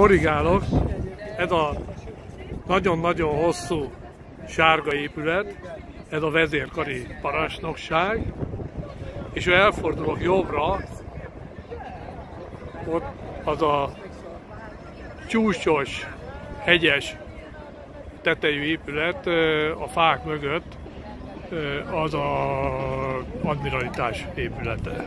korrigálok, ez a nagyon-nagyon hosszú sárga épület, ez a vezérkari parancsnokság, és ha elfordulok jobbra, ott az a csúcsos, hegyes tetejű épület a fák mögött az a admiralitás épülete.